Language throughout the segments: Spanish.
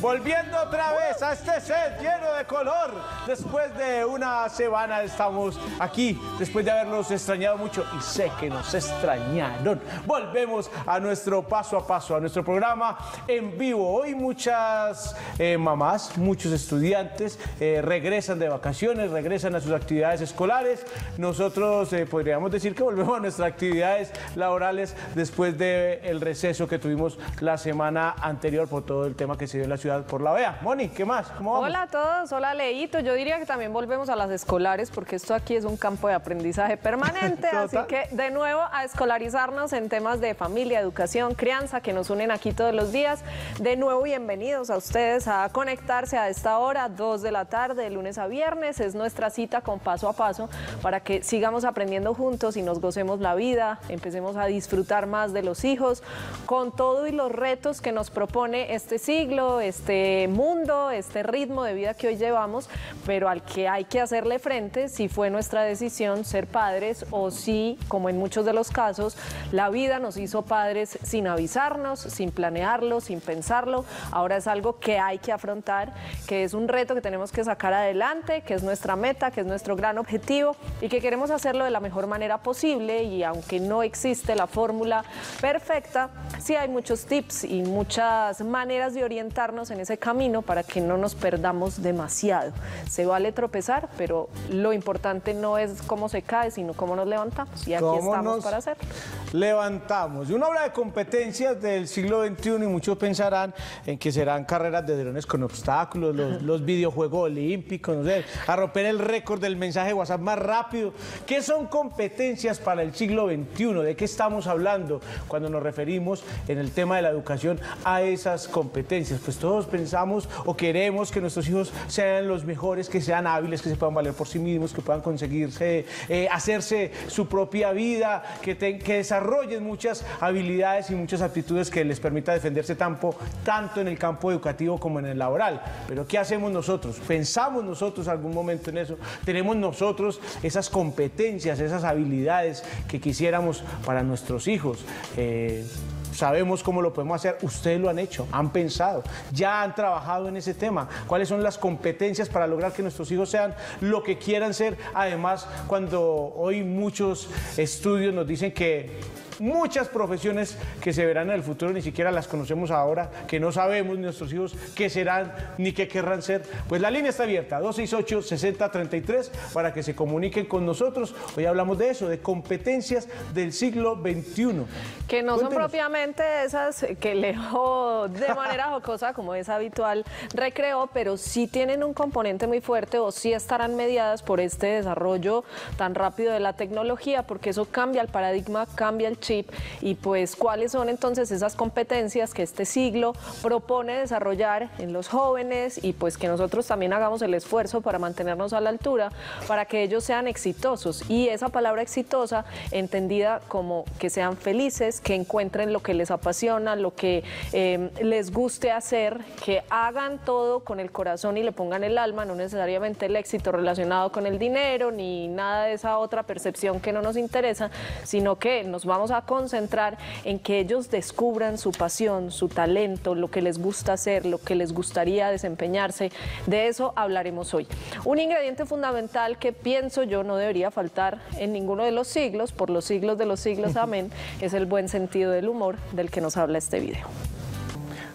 Volviendo otra vez a este set lleno de color. Después de una semana estamos aquí, después de habernos extrañado mucho y sé que nos extrañaron. Volvemos a nuestro paso a paso, a nuestro programa en vivo. Hoy muchas eh, mamás, muchos estudiantes eh, regresan de vacaciones, regresan a sus actividades escolares. Nosotros eh, podríamos decir que volvemos a nuestras actividades laborales después del receso que tuvimos la semana anterior por todo el tema que se dio en la ciudad por la OEA. Moni, ¿qué más? ¿Cómo vamos? Hola a todos, hola Leito. Yo diría que también volvemos a las escolares porque esto aquí es un campo de aprendizaje permanente, así que de nuevo a escolarizarnos en temas de familia, educación, crianza que nos unen aquí todos los días. De nuevo bienvenidos a ustedes a conectarse a esta hora, 2 de la tarde, de lunes a viernes. Es nuestra cita con paso a paso para que sigamos aprendiendo juntos y nos gocemos la vida, empecemos a disfrutar más de los hijos con todo y los retos que nos propone este siglo, este mundo, este ritmo de vida que hoy llevamos, pero al que hay que hacerle frente si fue nuestra decisión ser padres o si, como en muchos de los casos, la vida nos hizo padres sin avisarnos, sin planearlo, sin pensarlo. Ahora es algo que hay que afrontar, que es un reto que tenemos que sacar adelante, que es nuestra meta, que es nuestro gran objetivo y que queremos hacerlo de la mejor manera posible y aunque no existe la fórmula perfecta, sí hay muchos tips y muchas maneras de orientarnos en ese camino para que no nos perdamos demasiado. Se vale tropezar, pero lo importante no es cómo se cae, sino cómo nos levantamos. Y aquí ¿Cómo estamos nos para hacerlo. Levantamos. Y uno habla de competencias del siglo XXI y muchos pensarán en que serán carreras de drones con obstáculos, los, los videojuegos olímpicos, no sé, a romper el récord del mensaje de WhatsApp más rápido. ¿Qué son competencias para el siglo XXI? ¿De qué estamos hablando cuando nos referimos en el tema de la educación a esas competencias? Pues pensamos o queremos que nuestros hijos sean los mejores, que sean hábiles, que se puedan valer por sí mismos, que puedan conseguirse, eh, hacerse su propia vida, que, que desarrollen muchas habilidades y muchas aptitudes que les permita defenderse tanto, tanto en el campo educativo como en el laboral. Pero ¿qué hacemos nosotros? ¿Pensamos nosotros algún momento en eso? ¿Tenemos nosotros esas competencias, esas habilidades que quisiéramos para nuestros hijos? Eh, Sabemos cómo lo podemos hacer, ustedes lo han hecho, han pensado, ya han trabajado en ese tema. ¿Cuáles son las competencias para lograr que nuestros hijos sean lo que quieran ser? Además, cuando hoy muchos estudios nos dicen que muchas profesiones que se verán en el futuro ni siquiera las conocemos ahora, que no sabemos nuestros hijos qué serán ni qué querrán ser. Pues la línea está abierta, 268-6033, para que se comuniquen con nosotros. Hoy hablamos de eso, de competencias del siglo XXI. Que no son Cuéntenos. propiamente esas que Leo de manera jocosa, como es habitual, recreó, pero sí tienen un componente muy fuerte o sí estarán mediadas por este desarrollo tan rápido de la tecnología, porque eso cambia el paradigma, cambia el chip y pues cuáles son entonces esas competencias que este siglo propone desarrollar en los jóvenes y pues que nosotros también hagamos el esfuerzo para mantenernos a la altura, para que ellos sean exitosos. Y esa palabra exitosa entendida como que sean felices, que encuentren lo que les apasiona, lo que eh, les guste hacer, que hagan todo con el corazón y le pongan el alma, no necesariamente el éxito relacionado con el dinero ni nada de esa otra percepción que no nos interesa, sino que nos vamos a concentrar en que ellos descubran su pasión, su talento, lo que les gusta hacer, lo que les gustaría desempeñarse. De eso hablaremos hoy. Un ingrediente fundamental que pienso yo no debería faltar en ninguno de los siglos, por los siglos de los siglos, amén, es el buen sentido del humor del que nos habla este video.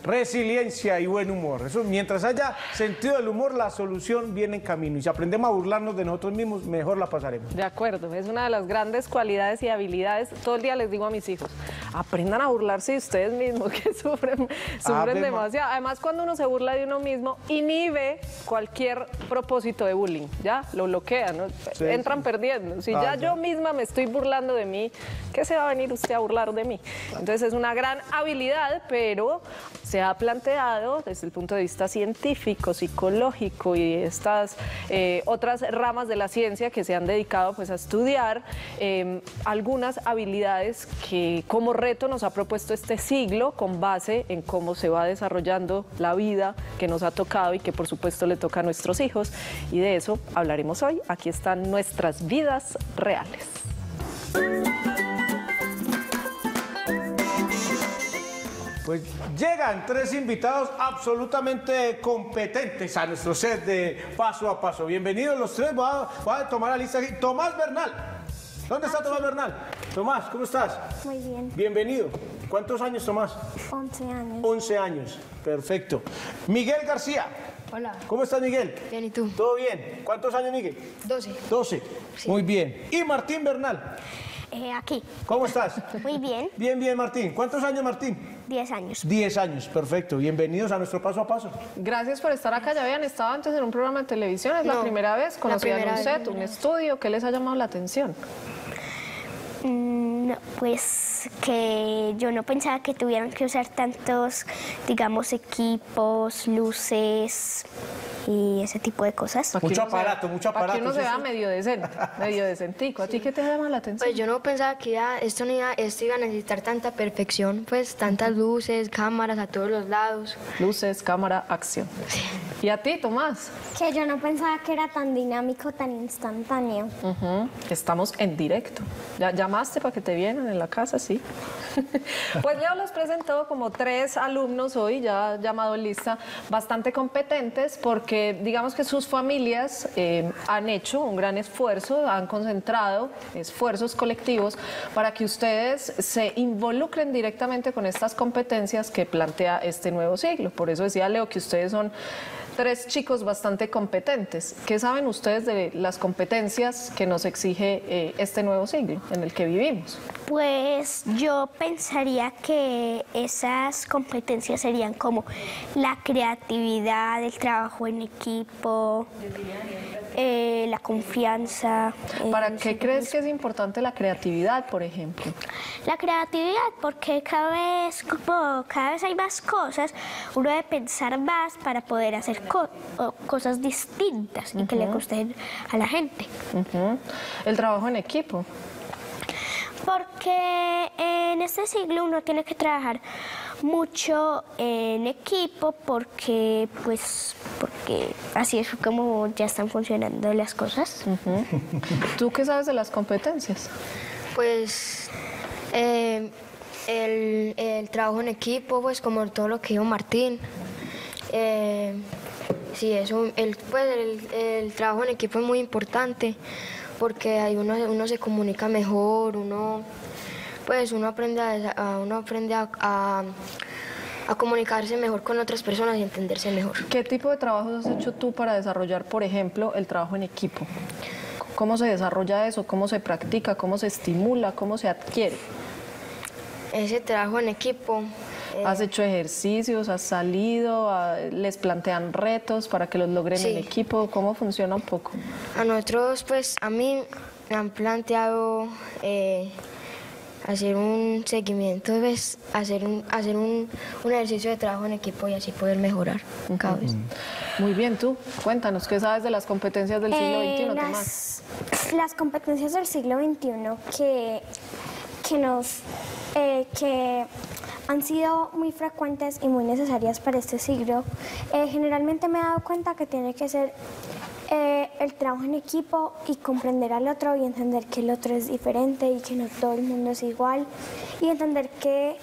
Resiliencia y buen humor. Eso, mientras haya sentido del humor, la solución viene en camino. Y si aprendemos a burlarnos de nosotros mismos, mejor la pasaremos. De acuerdo, es una de las grandes cualidades y habilidades. Todo el día les digo a mis hijos, aprendan a burlarse de ustedes mismos, que sufren, sufren demasiado. Además, cuando uno se burla de uno mismo, inhibe cualquier propósito de bullying, ¿ya? Lo bloquea, ¿no? Sí, Entran sí. perdiendo. Si Ah, ya ya. yo misma me estoy burlando de mí, ¿qué se va a venir usted a burlar de mí? Entonces, es una gran habilidad, pero se ha planteado desde el punto de vista científico, psicológico y estas eh, otras ramas de la ciencia que se han dedicado pues, a estudiar eh, algunas habilidades que como reto nos ha propuesto este siglo con base en cómo se va desarrollando la vida que nos ha tocado y que por supuesto le toca a nuestros hijos. Y de eso hablaremos hoy. Aquí están nuestras vidas reales. Pues llegan tres invitados absolutamente competentes a nuestro set de paso a paso. Bienvenidos los tres. Voy a, voy a tomar la lista aquí. Tomás Bernal. ¿Dónde está Tomás Bernal? Tomás, ¿cómo estás? Muy bien, Bienvenido. ¿Cuántos años, Tomás? 11 años. 11 años. Perfecto. Miguel García. Hola. ¿Cómo estás, Miguel? Bien, ¿y tú? ¿Todo bien? ¿Cuántos años, Miguel? 12. 12. Muy bien. Y Martín Bernal. Eh, aquí, ¿Cómo estás? muy bien, Bien, bien, Martín. ¿Cuántos años, Martín? 10 años. 10 años. Perfecto. Bienvenidos a nuestro paso a paso. Gracias por estar acá. Ya habían estado antes en un programa de televisión. Es la primera vez. Conocían un set, un estudio. ¿Qué les ha llamado la atención? Mm, pues que yo no pensaba que tuvieran que usar tantos, digamos, equipos, luces y ese tipo de cosas. Mucho aparato, mucho Para que aparato, uno se vea medio decente, medio decentico. ¿A ti qué te llama la atención? Pues yo no pensaba que iba- esto, no iba, esto iba a necesitar tanta perfección, pues tantas luces, cámaras a todos los lados. Luces, cámara, acción. ¿Y a ti, Tomás? Que yo no pensaba que era tan dinámico, tan instantáneo. Ujú, Estamos en directo. ¿Ya llamaste para que te vieran en la casa? Sí. pues Leo los presentó como tres alumnos hoy, ya llamado en lista, bastante competentes porque digamos que sus familias eh, han hecho un gran esfuerzo, han concentrado esfuerzos colectivos para que ustedes se involucren directamente con estas competencias que plantea este nuevo siglo. Por eso decía Leo que ustedes son tres chicos bastante competentes. ¿Qué saben ustedes de las competencias que nos exige eh, este nuevo siglo en el que vivimos? Pues yo pensaría que esas competencias serían como la creatividad, el trabajo en equipo, eh, la confianza. ¿Para qué crees que es importante la creatividad, por ejemplo? La creatividad, porque cada vez, como cada vez hay más cosas, uno debe pensar más para poder hacer co- cosas distintas y que le gusten a la gente. El trabajo en equipo. Porque en este siglo uno tiene que trabajar mucho en equipo porque pues porque así es como ya están funcionando las cosas. ¿Tú qué sabes de las competencias? Pues eh, el, el trabajo en equipo, pues como todo lo que dijo Martín. Eh, sí, eso, el, pues el, el trabajo en equipo es muy importante porque ahí uno, uno se comunica mejor, uno pues uno aprende a, uno aprende a, a- a comunicarse mejor con otras personas y entenderse mejor. ¿Qué tipo de trabajos has hecho tú para desarrollar, por ejemplo, el trabajo en equipo? ¿Cómo se desarrolla eso? ¿Cómo se practica? ¿Cómo se estimula? ¿Cómo se adquiere? Ese trabajo en equipo eh, ¿Has hecho ejercicios? ¿Has salido? Ah, ¿Les plantean retos para que los logren en Sí. equipo? ¿Cómo funciona un poco? A nosotros, pues, a mí me han planteado eh, hacer un seguimiento, pues, hacer un, hacer un, un ejercicio de trabajo en equipo y así poder mejorar cada vez. Muy bien, tú, cuéntanos, ¿qué sabes de las competencias del siglo Eh, XXI, Tomás? las, las competencias del siglo XXI que, que nos eh, que han sido muy frecuentes y muy necesarias para este siglo, eh, generalmente me he dado cuenta que tiene que ser eh, el trabajo en equipo y comprender al otro y entender que el otro es diferente y que no todo el mundo es igual y entender que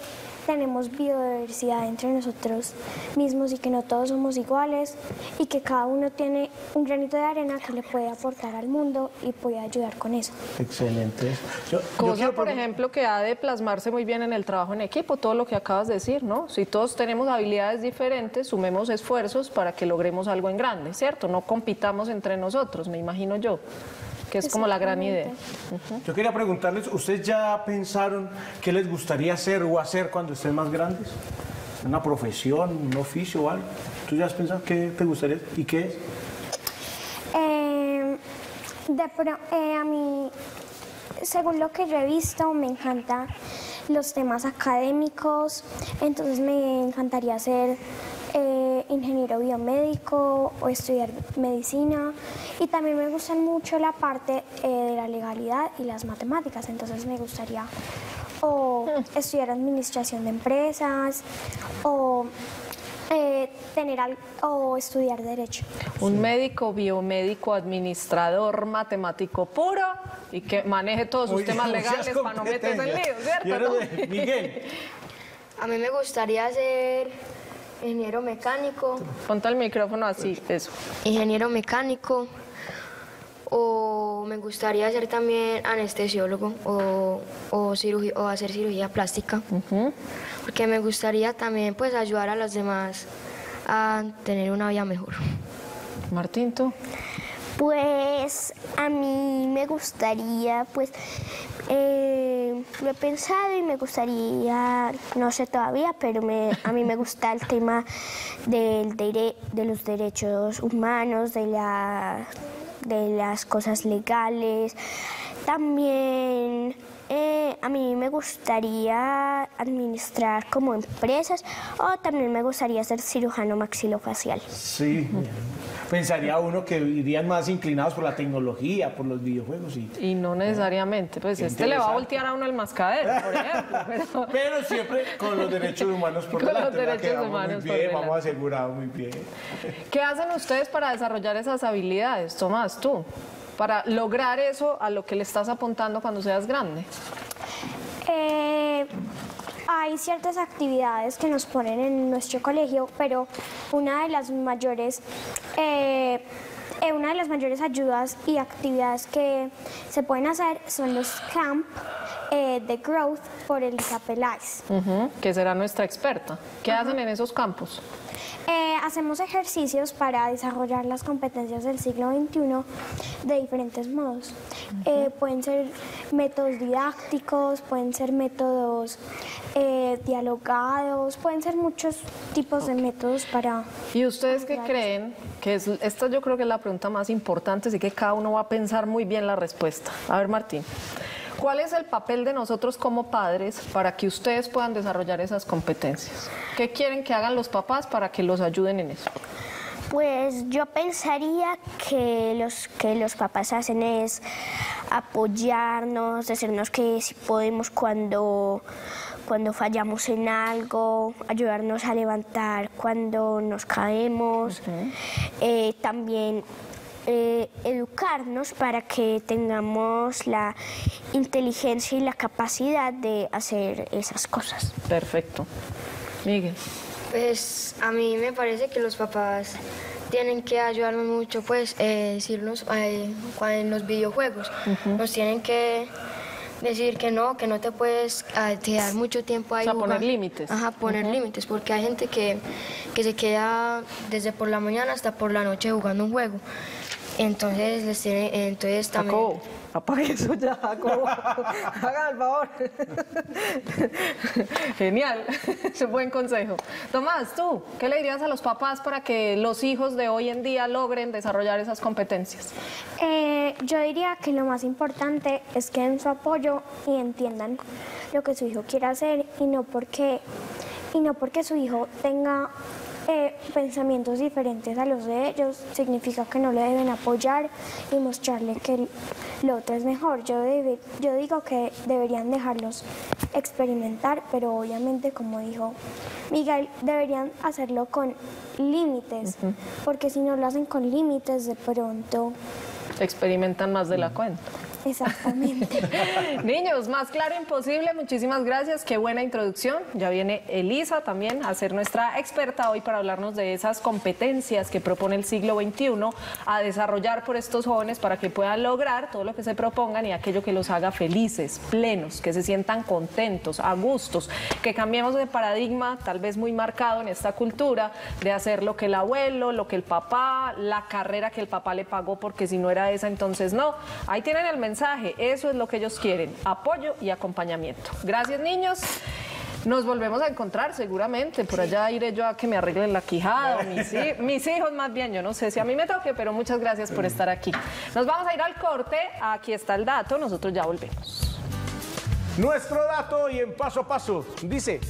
tenemos biodiversidad entre nosotros mismos y que no todos somos iguales y que cada uno tiene un granito de arena que le puede aportar al mundo y puede ayudar con eso. Excelente. Yo, yo Cosa, quiero por ejemplo, que ha de plasmarse muy bien en el trabajo en equipo, todo lo que acabas de decir, ¿no? Si todos tenemos habilidades diferentes, sumemos esfuerzos para que logremos algo en grande, ¿cierto? No compitamos entre nosotros, me imagino yo, que es como la gran idea. Yo quería preguntarles, ¿ustedes ya pensaron qué les gustaría hacer o hacer cuando estén más grandes? ¿Una profesión, un oficio o algo? ¿Tú ya has pensado qué te gustaría y qué es? Eh, de pro- eh, a mí, según lo que yo he visto, me encantan los temas académicos, entonces me encantaría ser eh, ingeniero biomédico o estudiar medicina y también me gustan mucho la parte eh, de la legalidad y las matemáticas, entonces me gustaría o estudiar administración de empresas o eh, tener al- o estudiar derecho. Un médico, biomédico, administrador, matemático puro y que maneje todos sus Uy, temas legales para no meterse en competencias. líos, ¿cierto? No? Miguel, A mí me gustaría ser ingeniero mecánico, Ponte el micrófono así, eso. ingeniero mecánico, o me gustaría ser también anestesiólogo o, o, cirugi- o hacer cirugía plástica, porque me gustaría también pues ayudar a los demás a tener una vida mejor. Martín, tú. Pues a mí me gustaría, pues eh, lo he pensado y me gustaría, no sé todavía, pero me, a mí me gusta el tema del dere- de los derechos humanos, de, la, de las cosas legales. También eh, a mí me gustaría administrar como empresas o también me gustaría ser cirujano maxilofacial. sí, pensaría uno que irían más inclinados por la tecnología, por los videojuegos y... Y no necesariamente, pues este le va a voltear a uno el mascadero, por ejemplo. Pero... Pero siempre con los derechos humanos por Con los delante. ¿verdad? derechos humanos muy por bien, delante. vamos asegurados muy bien. ¿Qué hacen ustedes para desarrollar esas habilidades, Tomás, tú? Para lograr eso a lo que le estás apuntando cuando seas grande. Eh, hay ciertas actividades que nos ponen en nuestro colegio, pero una de las mayores, eh, eh, una de las mayores ayudas y actividades que se pueden hacer son los camp eh, de growth por Elisa Peláez. Que será nuestra experta. ¿Qué hacen en esos campos? Eh, hacemos ejercicios para desarrollar las competencias del siglo XXI de diferentes modos. Eh, pueden ser métodos didácticos, pueden ser métodos eh, dialogados, pueden ser muchos tipos de métodos para... ¿Y ustedes qué creen? Que es, esta yo creo que es la pregunta más importante, así que cada uno va a pensar muy bien la respuesta. A ver, Martín, ¿cuál es el papel de nosotros como padres para que ustedes puedan desarrollar esas competencias? ¿Qué quieren que hagan los papás para que los ayuden en eso? Pues yo pensaría que los que los papás hacen es apoyarnos, decirnos que si podemos cuando cuando fallamos en algo, ayudarnos a levantar cuando nos caemos, Eh, también eh, educarnos para que tengamos la inteligencia y la capacidad de hacer esas cosas. Perfecto. Miguel. Pues a mí me parece que los papás tienen que ayudarnos mucho, pues eh, decirnos eh, en los videojuegos, nos tienen que decir que no, que no te puedes ah, quedar mucho tiempo ahí. O sea, poner jugando. límites. Ajá, poner límites, porque hay gente que, que se queda desde por la mañana hasta por la noche jugando un juego. Entonces les tiene, entonces también. Jacobo, apague eso ya, Jacobo. Haga el favor. Genial, ese buen consejo. Tomás, tú, ¿qué le dirías a los papás para que los hijos de hoy en día logren desarrollar esas competencias? Eh, yo diría que lo más importante es que den su apoyo y entiendan lo que su hijo quiere hacer y no porque, y no porque su hijo tenga eh, pensamientos diferentes a los de ellos, significa que no le deben apoyar y mostrarle que lo otro es mejor. Yo, debe- yo digo que deberían dejarlos experimentar, pero obviamente, como dijo Miguel, deberían hacerlo con límites, porque si no lo hacen con límites, de pronto Experimentan más de la cuenta. Exactamente. Niños, más claro imposible, muchísimas gracias, qué buena introducción. Ya viene Elisa también a ser nuestra experta hoy para hablarnos de esas competencias que propone el siglo XXI a desarrollar por estos jóvenes para que puedan lograr todo lo que se propongan y aquello que los haga felices, plenos, que se sientan contentos, a gustos, que cambiemos de paradigma tal vez muy marcado en esta cultura de hacer lo que el abuelo, lo que el papá, la carrera que el papá le pagó porque si no era esa entonces no. Ahí tienen el mensaje, eso es lo que ellos quieren, apoyo y acompañamiento. Gracias niños. Nos volvemos a encontrar seguramente. Por allá iré yo a que me arreglen la quijada. Mis, mis hijos más bien. Yo no sé si a mí me toque, pero muchas gracias por estar aquí. Nos vamos a ir al corte. Aquí está el dato. Nosotros ya volvemos. Nuestro dato y en paso a paso dice,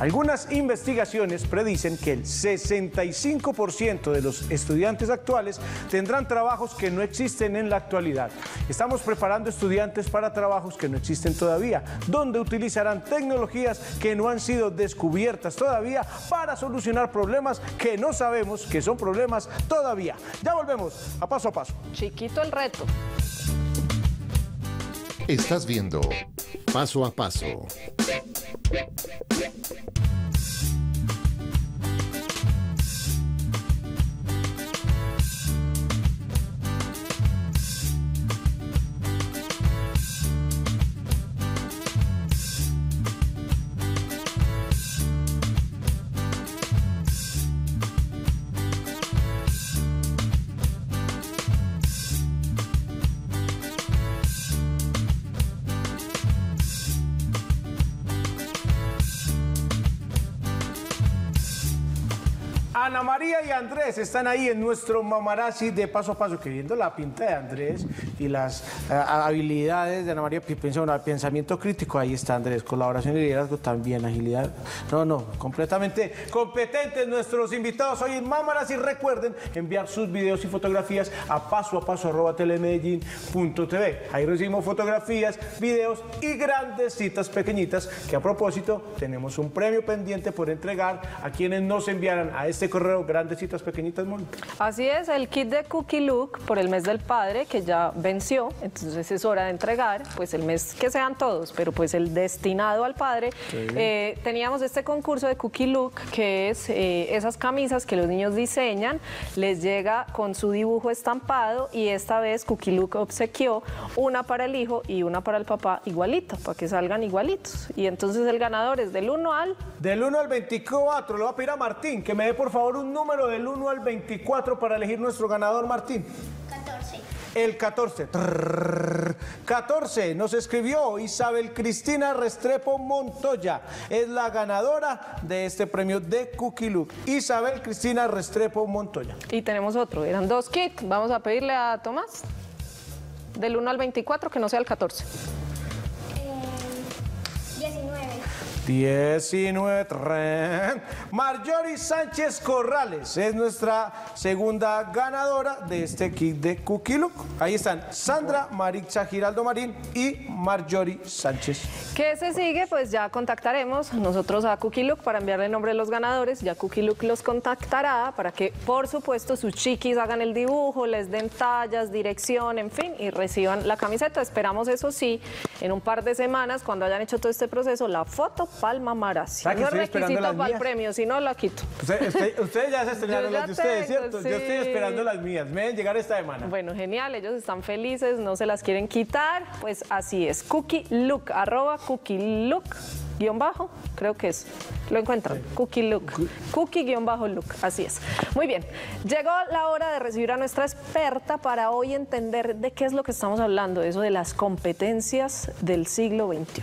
algunas investigaciones predicen que el 65% de los estudiantes actuales tendrán trabajos que no existen en la actualidad. Estamos preparando estudiantes para trabajos que no existen todavía, donde utilizarán tecnologías que no han sido descubiertas todavía para solucionar problemas que no sabemos que son problemas todavía. Ya volvemos a paso a paso. Chiquito el reto. Estás viendo Paso a Paso. Están ahí en nuestro mamarazzi de paso a paso, que viendo la pinta de Andrés y las eh, habilidades de Ana María, pi- piensa uno, pensamiento crítico, ahí está Andrés, colaboración y liderazgo también, agilidad. No, no, completamente competentes nuestros invitados hoy en Mamarazzi. Recuerden enviar sus videos y fotografías a paso a paso arroba telemedellín.tv. Ahí recibimos fotografías, videos y grandes citas pequeñitas que a propósito tenemos un premio pendiente por entregar a quienes nos enviaran a este correo grandes citas pequeñitas, Mon. Así es, el kit de Cookie Look por el mes del padre, que ya venció, entonces es hora de entregar, pues el mes que sean todos, pero pues el destinado al padre. Eh, teníamos este concurso de Cookie Look, que es eh, esas camisas que los niños diseñan, les llega con su dibujo estampado y esta vez Cookie Look obsequió una para el hijo y una para el papá igualita, para que salgan igualitos. Y entonces el ganador es del 1 al Del 1 al 24, le voy a pedir a Martín que me dé por favor un número del 1 al 24 para elegir nuestro ganador, Martín. 14. El 14. Trrr. 14 nos escribió Isabel Cristina Restrepo Montoya. Es la ganadora de este premio de Cookie Look. Isabel Cristina Restrepo Montoya. Y tenemos otro, eran dos kits. Vamos a pedirle a Tomás del 1 al 24, que no sea el 14. 19. trrr. Marjorie Sánchez Corrales es nuestra segunda ganadora de este kit de Cookie Look. Ahí están Sandra Marixa Giraldo Marín y Marjorie Sánchez. ¿Qué se sigue? Pues ya contactaremos nosotros a Cookie Look para enviarle el nombre de los ganadores. Ya Cookie Look los contactará para que, por supuesto, sus chiquis hagan el dibujo, les den tallas, dirección, en fin, y reciban la camiseta. Esperamos, eso sí, en un par de semanas, cuando hayan hecho todo este proceso, la foto palma marazzi. ¿Sabe que No es requisito las para el mías? premio, si no, la quito. Usted- usted- ustedes ya se estrenaron las de ustedes, tengo, ¿cierto? Yo estoy esperando las mías. Me deben llegar esta semana. Bueno, genial, ellos están felices, no se las quieren quitar, pues así es. Cookie Look, arroba Cookie Look, guion bajo, creo que es. Lo encuentran, Cookie Look, Cookie guion bajo Look, así es. Muy bien, llegó la hora de recibir a nuestra experta para hoy entender de qué es lo que estamos hablando, eso de las competencias del siglo XXI.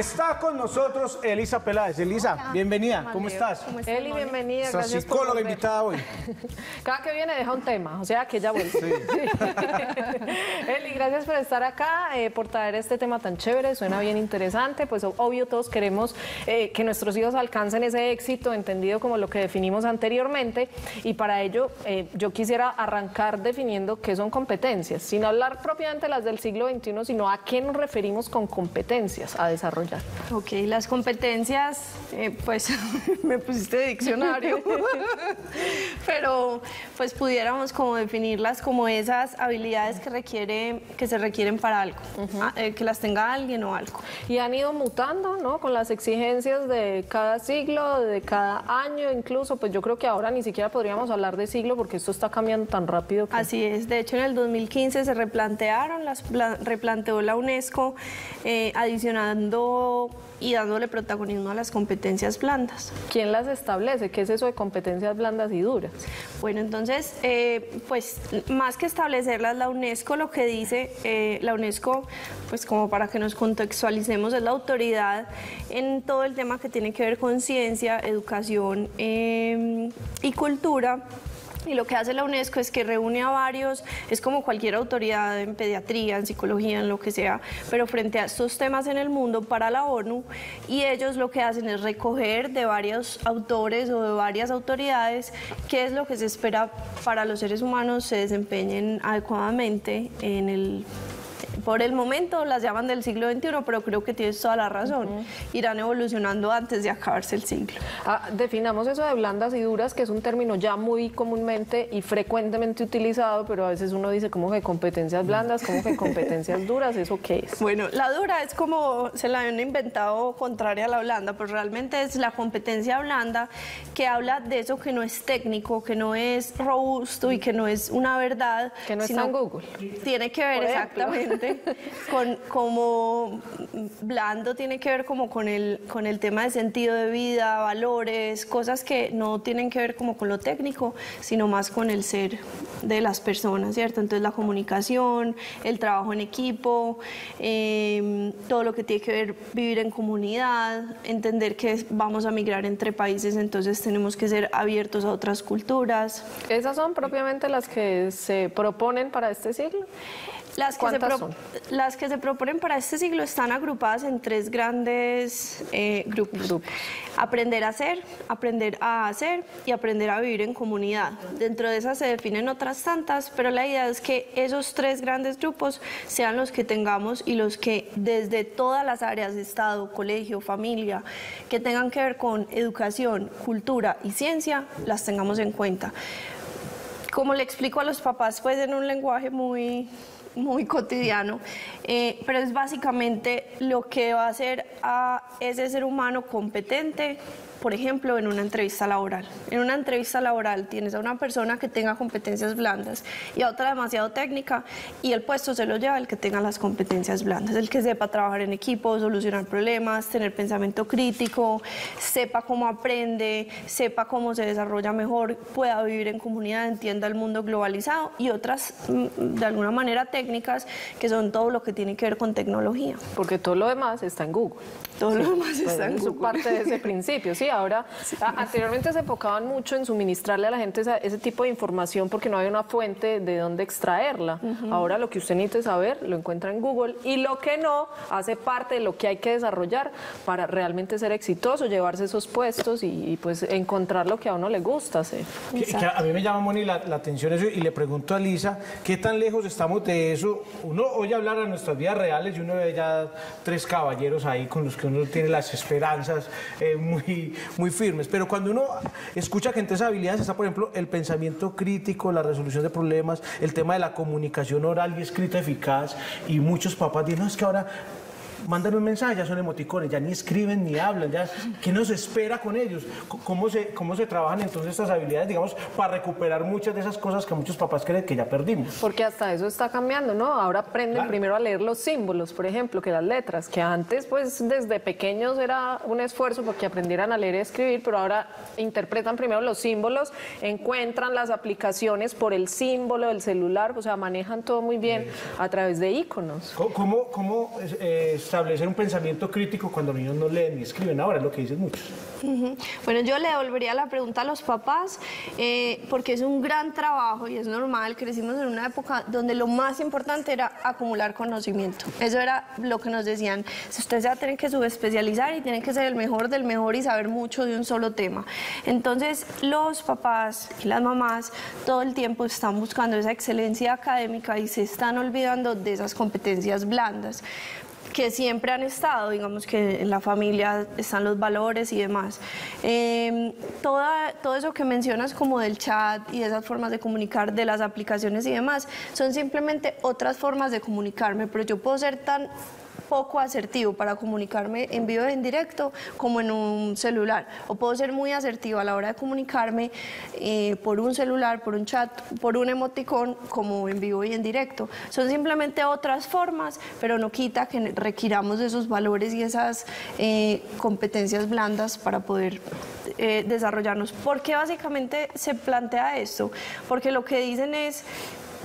Está con nosotros Elisa Peláez. Elisa, bienvenida. ¿Cómo estás? Eli, bienvenida, gracias psicóloga invitada hoy. Cada que viene deja un tema, o sea que ya vuelve. Eli, gracias por estar acá, eh, por traer este tema tan chévere, suena bien interesante. Pues obvio todos queremos eh, que nuestros hijos alcancen ese éxito, entendido como lo que definimos anteriormente. Y para ello eh, yo quisiera arrancar definiendo qué son competencias, sin hablar propiamente las del siglo XXI, sino a qué nos referimos con competencias a desarrollar. Ok, las competencias, eh, pues me pusiste de diccionario, pero pues pudiéramos como definirlas como esas habilidades que, requiere, que se requieren para algo, ah, eh, que las tenga alguien o algo. Y han ido mutando, ¿no? Con las exigencias de cada siglo, de cada año incluso, pues yo creo que ahora ni siquiera podríamos hablar de siglo porque esto está cambiando tan rápido. que- Así es, de hecho en el 2015 se replantearon, las pla- replanteó la UNESCO eh, adicionando y dándole protagonismo a las competencias blandas. ¿Quién las establece? ¿Qué es eso de competencias blandas y duras? Bueno, entonces, eh, pues más que establecerlas, la UNESCO lo que dice, eh, la UNESCO, pues como para que nos contextualicemos, es la autoridad en todo el tema que tiene que ver con ciencia, educación eh, y cultura. Y lo que hace la UNESCO es que reúne a varios, es como cualquier autoridad en pediatría, en psicología, en lo que sea, pero frente a estos temas en el mundo para la ONU, y ellos lo que hacen es recoger de varios autores o de varias autoridades qué es lo que se espera para los seres humanos se desempeñen adecuadamente en el por el momento las llaman del siglo XXI, pero creo que tienes toda la razón. Irán evolucionando antes de acabarse el siglo. Ah, definamos eso de blandas y duras, que es un término ya muy comúnmente y frecuentemente utilizado, pero a veces uno dice como que competencias blandas, como que competencias duras, ¿eso qué es? Bueno, la dura es como se la habían inventado contraria a la blanda, pero realmente es la competencia blanda que habla de eso que no es técnico, que no es robusto y que no es una verdad. Que no está sino en Google. Tiene que ver Por con como blando tiene que ver como con el con el tema de sentido de vida, valores, cosas que no tienen que ver como con lo técnico, sino más con el ser de las personas, ¿cierto? Entonces la comunicación, el trabajo en equipo, eh, todo lo que tiene que ver vivir en comunidad, entender que vamos a migrar entre países, entonces tenemos que ser abiertos a otras culturas. ¿Esas son propiamente las que se proponen para este siglo? Las que, se ¿Cuántas pro- son? las que se proponen para este siglo están agrupadas en tres grandes eh, grupos. Aprender a hacer, aprender a hacer y aprender a vivir en comunidad. Dentro de esas se definen otras tantas, pero la idea es que esos tres grandes grupos sean los que tengamos y los que desde todas las áreas de Estado, colegio, familia, que tengan que ver con educación, cultura y ciencia, las tengamos en cuenta como le explico a los papás, pues en un lenguaje muy, muy cotidiano, eh, pero es básicamente lo que va a hacer a ese ser humano competente, por ejemplo, en una entrevista laboral. En una entrevista laboral tienes a una persona que tenga competencias blandas y a otra demasiado técnica y el puesto se lo lleva el que tenga las competencias blandas, el que sepa trabajar en equipo, solucionar problemas, tener pensamiento crítico, sepa cómo aprende, sepa cómo se desarrolla mejor, pueda vivir en comunidad, entienda el mundo globalizado y otras mm, de alguna manera técnicas que son todo lo que tiene que ver con tecnología. Porque todo lo demás está en Google. Todo lo demás Pues, está en Google. parte de ese principio, sí. Ahora, a- anteriormente se enfocaban mucho en suministrarle a la gente esa- ese tipo de información porque no había una fuente de dónde extraerla. Ahora lo que usted necesita saber lo encuentra en Google y lo que no hace parte de lo que hay que desarrollar para realmente ser exitoso, llevarse esos puestos y, y, pues encontrar lo que a uno le gusta hacer. Que- que a mí me llama, Moni, la, la atención eso y le pregunto a Lisa, ¿qué tan lejos estamos de eso? Uno oye hablar a nuestras vidas reales y uno ve ya tres caballeros ahí con los que uno tiene las esperanzas eh, muy, muy firmes, pero cuando uno escucha que entre esas habilidades está, por ejemplo, el pensamiento crítico, la resolución de problemas, el tema de la comunicación oral y escrita eficaz, y muchos papás dicen, no, es que ahora mandan un mensaje, ya son emoticones, ya ni escriben ni hablan, ya ¿qué nos espera con ellos? ¿Cómo se, cómo se trabajan entonces estas habilidades, digamos, para recuperar muchas de esas cosas que muchos papás creen que ya perdimos? Porque hasta eso está cambiando, ¿no? Ahora aprenden Claro. primero a leer los símbolos, por ejemplo, que las letras, que antes, pues, desde pequeños era un esfuerzo porque aprendieran a leer y escribir, pero ahora interpretan primero los símbolos, encuentran las aplicaciones por el símbolo del celular, o sea, manejan todo muy bien a través de iconos. ¿Cómo, cómo, cómo, eh, establecer un pensamiento crítico cuando niños no leen ni escriben? Ahora es lo que dicen muchos. Bueno, yo le devolvería la pregunta a los papás eh, porque es un gran trabajo y es normal. Crecimos en una época donde lo más importante era acumular conocimiento. Eso era lo que nos decían. Si usted se va a tener que subespecializar y tiene que ser el mejor del mejor y saber mucho de un solo tema. Entonces, los papás y las mamás todo el tiempo están buscando esa excelencia académica y se están olvidando de esas competencias blandas. Que siempre han estado, digamos que en la familia están los valores y demás. Eh, toda, todo eso que mencionas como del chat y esas formas de comunicar, de las aplicaciones y demás, son simplemente otras formas de comunicarme, pero yo puedo ser tan poco asertivo para comunicarme en vivo y en directo como en un celular. O puedo ser muy asertivo a la hora de comunicarme eh, por un celular, por un chat, por un emoticón, como en vivo y en directo. Son simplemente otras formas, pero no quita que requiramos esos valores y esas eh, competencias blandas para poder eh, desarrollarnos. ¿Por qué básicamente se plantea esto? Porque lo que dicen es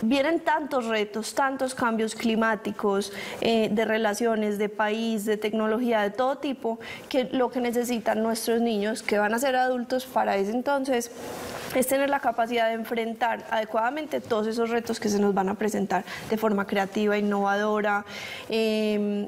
vienen tantos retos, tantos cambios climáticos, eh, de relaciones, de país, de tecnología, de todo tipo, que lo que necesitan nuestros niños, que van a ser adultos para ese entonces, es tener la capacidad de enfrentar adecuadamente todos esos retos que se nos van a presentar de forma creativa, innovadora. Eh,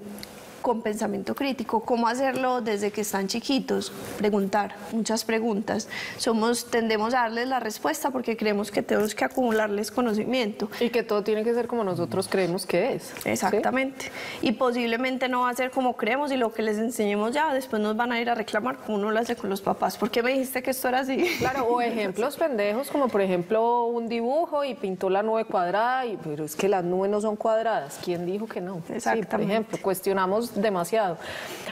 con pensamiento crítico. ¿Cómo hacerlo desde que están chiquitos? Preguntar, muchas preguntas. Somos, tendemos a darles la respuesta porque creemos que tenemos que acumularles conocimiento. Y que todo tiene que ser como nosotros creemos que es. Exactamente. Y posiblemente no va a ser como creemos y lo que les enseñemos ya, después nos van a ir a reclamar como uno lo hace con los papás. ¿Por qué me dijiste que esto era así? Claro, o ejemplos pendejos como por ejemplo un dibujo y pintó la nube cuadrada, y, pero es que las nubes no son cuadradas. ¿Quién dijo que no? Exactamente. por ejemplo, cuestionamos demasiado.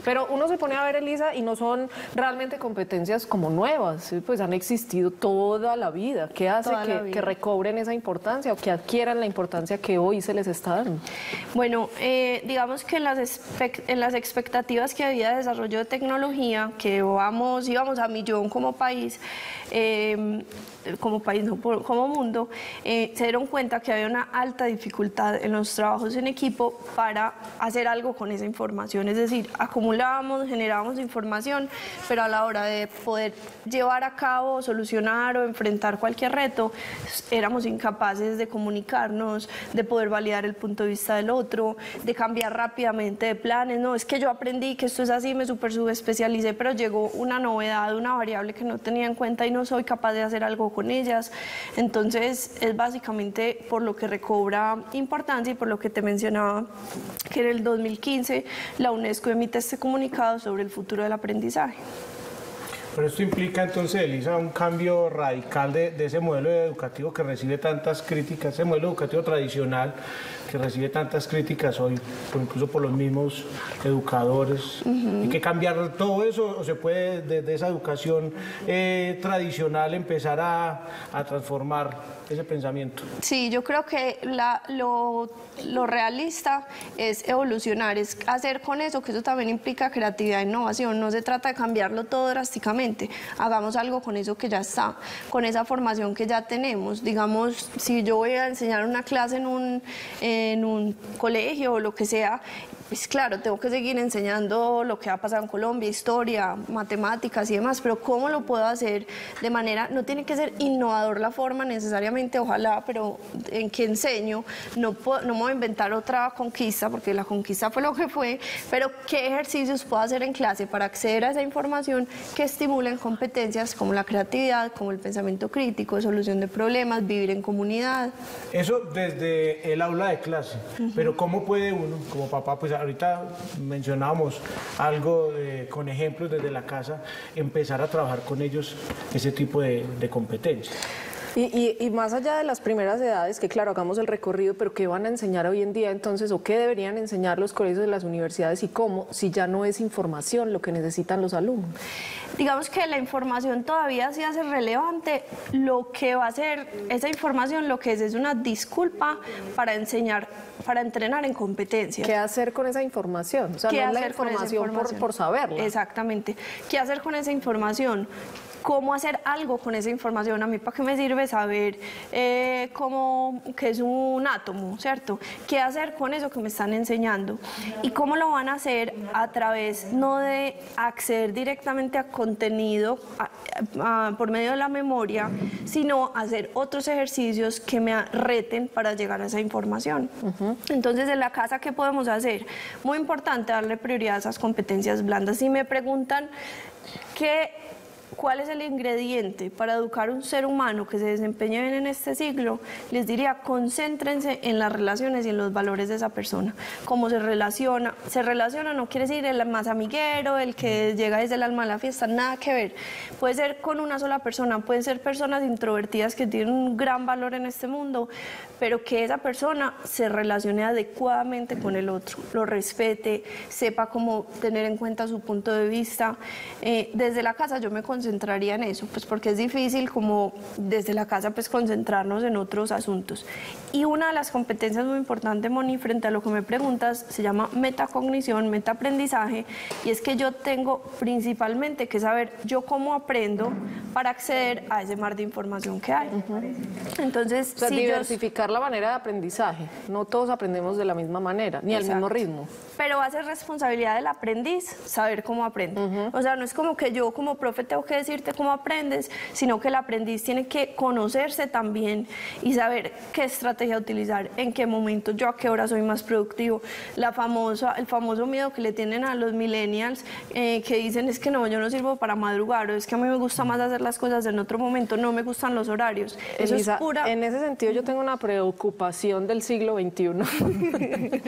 Pero uno se pone a ver, Elisa, y no son realmente competencias como nuevas, pues han existido toda la vida. ¿Qué hace que, vida. que recobren esa importancia o que adquieran la importancia que hoy se les está dando? Bueno, eh, digamos que en las, en las expectativas que había de desarrollo de tecnología, que vamos, íbamos a millón como país, eh, como país, no como mundo, eh, se dieron cuenta que había una alta dificultad en los trabajos en equipo para hacer algo con esa información. Es decir, acumulábamos, generábamos información, pero a la hora de poder llevar a cabo, solucionar o enfrentar cualquier reto, éramos incapaces de comunicarnos, de poder validar el punto de vista del otro, de cambiar rápidamente de planes. No, es que yo aprendí que esto es así, me super subespecialicé, pero llegó una novedad, una variable que no tenía en cuenta y no soy capaz de hacer algo con ellas. Entonces, es básicamente por lo que recobra importancia y por lo que te mencionaba que en el 2015 la UNESCO emite este comunicado sobre el futuro del aprendizaje. Pero esto implica entonces, Elisa, un cambio radical de, de ese modelo educativo que recibe tantas críticas, ese modelo educativo tradicional que recibe tantas críticas hoy, por- incluso por los mismos educadores. ¿Hay que cambiar todo eso o se puede desde esa educación eh, tradicional empezar a, a transformar ese pensamiento? Sí, yo creo que la- lo, lo realista es evolucionar, es hacer con eso, que eso también implica creatividad e innovación. No se trata de cambiarlo todo drásticamente, hagamos algo con eso que ya está, con esa formación que ya tenemos. Digamos, si yo voy a enseñar una clase en un, en un colegio o lo que sea, pues claro, tengo que seguir enseñando lo que ha pasado en Colombia, historia, matemáticas y demás, pero ¿cómo lo puedo hacer de manera, no tiene que ser innovador la forma necesariamente, ojalá, pero en que enseño, no, puedo- no me voy a inventar otra conquista, porque la conquista fue lo que fue, pero ¿qué ejercicios puedo hacer en clase para acceder a esa información que estimulen competencias como la creatividad, como el pensamiento crítico, solución de problemas, vivir en comunidad? Eso desde el aula de clase, pero ¿cómo puede uno, como papá, pues ahorita mencionábamos algo con ejemplos desde la casa, empezar a trabajar con ellos ese tipo de, de competencias? Y, y- y más allá de las primeras edades, que claro, hagamos el recorrido, pero ¿qué van a enseñar hoy en día entonces o qué deberían enseñar los colegios de las universidades y cómo si ya no es información lo que necesitan los alumnos? digamos que la información todavía se hace relevante, lo que va a ser esa información, lo que es es una disculpa para enseñar, para entrenar en competencias. ¿Qué hacer con esa información? O sea, ¿Qué no es la hacer con esa información, por-? Por, saberla. Exactamente. ¿Qué hacer con esa información? ¿Cómo hacer algo con esa información? A mí, ¿para qué me sirve saber eh, cómo, qué es un átomo, ¿cierto? ¿Qué hacer con eso que me están enseñando? ¿Y cómo lo van a hacer? A través no de acceder directamente a contenido a- a- por medio de la memoria, sino hacer otros ejercicios que me reten para llegar a esa información. Entonces, en la casa, ¿qué podemos hacer? Muy importante darle prioridad a esas competencias blandas. Si me preguntan qué ¿Cuál es el ingrediente para educar un ser humano que se desempeñe bien en este siglo? Les diría, concéntrense en las relaciones y en los valores de esa persona. Cómo se relaciona. Se relaciona no quiere decir el más amiguero, el que llega desde el alma a la fiesta, nada que ver. Puede ser con una sola persona, pueden ser personas introvertidas que tienen un gran valor en este mundo, pero que esa persona se relacione adecuadamente con el otro, lo respete, sepa cómo tener en cuenta su punto de vista. Eh, desde la casa yo me concentraría en eso, pues porque es difícil como desde la casa pues concentrarnos en otros asuntos. Y una de las competencias muy importantes, Moni, frente a lo que me preguntas, se llama metacognición, metaaprendizaje, y es que yo tengo principalmente que saber yo cómo aprendo para acceder a ese mar de información que hay. Entonces, O sea, si yo diversificar la manera de aprendizaje. No todos aprendemos de la misma manera, ni al mismo Exacto. ritmo. Pero va a ser responsabilidad del aprendiz saber cómo aprende. O sea, no es como que yo como profe tengo que decirte cómo aprendes, sino que el aprendiz tiene que conocerse también y saber qué estrategia utilizar, en qué momento, yo a qué hora soy más productivo. La famosa, el famoso miedo que le tienen a los millennials eh, que dicen es que no, yo no sirvo para madrugar o es que a mí me gusta más hacer las cosas en otro momento, no me gustan los horarios. Eso Elisa, es pura... En ese sentido yo tengo una preocupación del siglo XXI,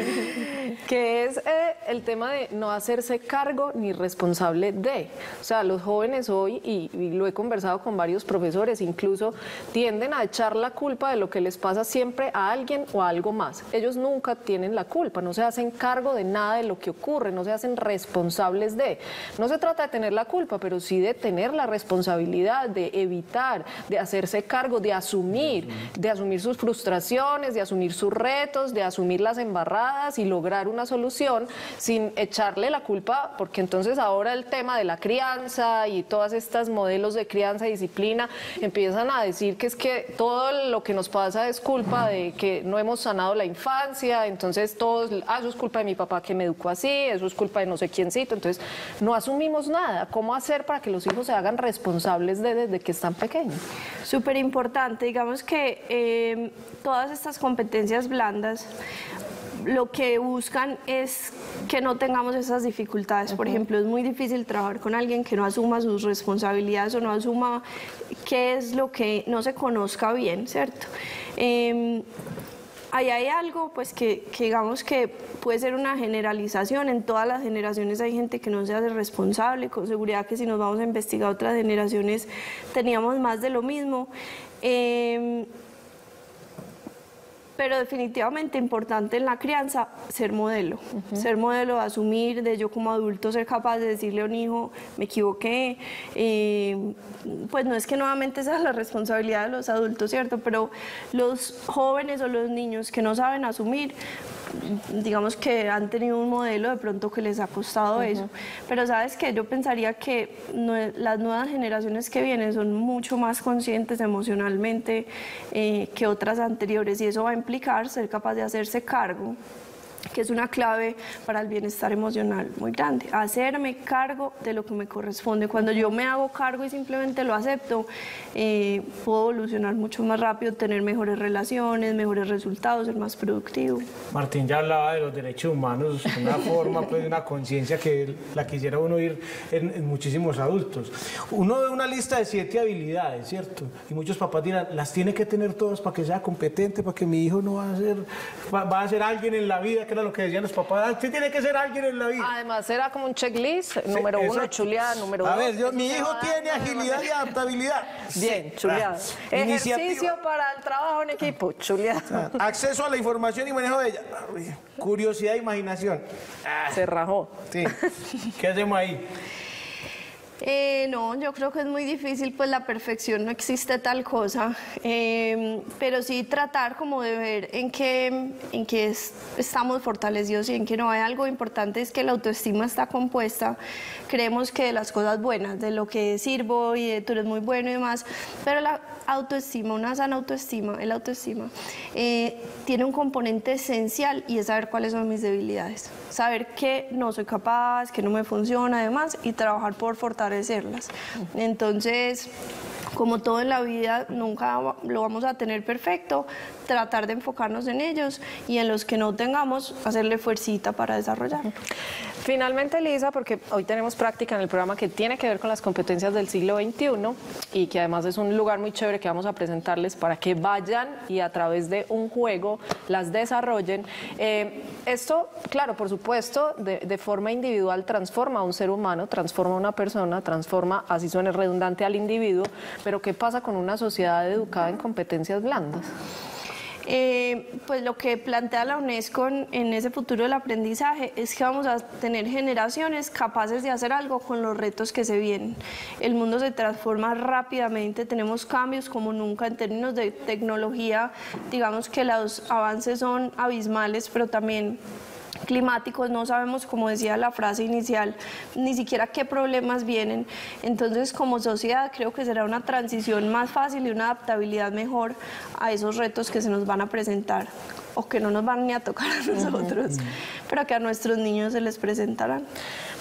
que es eh, el tema de no hacerse cargo ni responsable de. O sea, los jóvenes hoy, y, y lo he conversado con varios profesores, incluso tienden a echar la culpa de lo que les pasa siempre a alguien o a algo más. Ellos nunca tienen la culpa, no se hacen cargo de nada de lo que ocurre, no se hacen responsables de. No se trata de tener la culpa, pero sí de tener la responsabilidad, de evitar, de hacerse cargo, de asumir, de asumir sus frustraciones, de asumir sus retos, de asumir las embarradas y lograr una solución sin echarle la culpa, porque entonces ahora el tema de la crianza y todas estas modelos de crianza y disciplina empiezan a decir que es que todo lo que nos pasa es culpa de que no hemos sanado la infancia, entonces todos, ah, eso es culpa de mi papá que me educó así, eso es culpa de no sé quiéncito, entonces no asumimos nada. ¿Cómo hacer para que los hijos se hagan responsables de desde que están pequeños? Súper importante, digamos que eh, todas estas competencias blandas lo que buscan es que no tengamos esas dificultades. Por ejemplo, es muy difícil trabajar con alguien que no asuma sus responsabilidades o no asuma qué es lo que no se conozca bien, ¿cierto? Eh, ahí hay algo pues que, que digamos que puede ser una generalización, en todas las generaciones hay gente que no se hace responsable, con seguridad que si nos vamos a investigar otras generaciones teníamos más de lo mismo. Eh, pero definitivamente importante en la crianza ser modelo, ser modelo, asumir de yo como adulto ser capaz de decirle a un hijo, me equivoqué, eh, pues no es que nuevamente sea la responsabilidad de los adultos, ¿cierto? Pero los jóvenes o los niños que no saben asumir, digamos que han tenido un modelo de pronto que les ha costado eso. Pero sabes que yo pensaría que nue- las nuevas generaciones que vienen son mucho más conscientes emocionalmente eh, que otras anteriores y eso va a implicar ser capaz de hacerse cargo que es una clave para el bienestar emocional muy grande. Hacerme cargo de lo que me corresponde. Cuando yo me hago cargo y simplemente lo acepto, eh, puedo evolucionar mucho más rápido, tener mejores relaciones, mejores resultados, ser más productivo. Martín ya hablaba de los derechos humanos, una forma, pues, una conciencia que la quisiera uno ir en, en muchísimos adultos. Uno ve una lista de siete habilidades, ¿cierto? Y muchos papás dirán, las tiene que tener todas para que sea competente, para que mi hijo no va a ser, va, va a ser alguien en la vida, que era lo que decían los papás. Ah, Usted tiene que ser alguien en la vida. Además, era como un checklist, número uno, exacto. chuleada, número A dos. ver, yo- eso mi hijo tiene agilidad y adaptabilidad. Bien, Sí. chuleada. Ah, Ejercicio iniciativa. para el trabajo en equipo, chuleada. Ah, Acceso a la información y manejo de ella. Curiosidad e imaginación. Ah, Se rajó. sí. ¿Qué hacemos ahí? Eh, no, yo creo que es muy difícil, pues la perfección no existe tal cosa, Eh, pero sí tratar como de ver en qué, en qué es- estamos fortalecidos y en qué no. Hay algo importante es que la autoestima está compuesta, creemos que de las cosas buenas, de lo que sirvo y de tú eres muy bueno y demás, pero la autoestima, una sana autoestima, el autoestima, eh, tiene un componente esencial y es saber cuáles son mis debilidades, saber que no soy capaz, que no me funciona además y trabajar por Entonces, como todo en la vida, nunca lo vamos a tener perfecto, tratar de enfocarnos en ellos y en los que no tengamos, hacerle fuercita para desarrollarlo. Finalmente, Lisa, porque hoy tenemos práctica en el programa que tiene que ver con las competencias del siglo XXI y que además es un lugar muy chévere que vamos a presentarles para que vayan y a través de un juego las desarrollen. Eh, esto, claro, por supuesto, de, de forma individual transforma a un ser humano, transforma a una persona, transforma, así suena redundante, al individuo, pero ¿qué pasa con una sociedad educada en competencias blandas? Eh, pues lo que plantea la UNESCO en, en ese futuro del aprendizaje es que vamos a tener generaciones capaces de hacer algo con los retos que se vienen. El mundo se transforma rápidamente, tenemos cambios como nunca en términos de tecnología, digamos que los avances son abismales, pero también climáticos, no sabemos, como decía la frase inicial, ni siquiera qué problemas vienen. Entonces, como sociedad, creo que será una transición más fácil y una adaptabilidad mejor a esos retos que se nos van a presentar o que no nos van ni a tocar a nosotros, pero que a nuestros niños se les presentarán.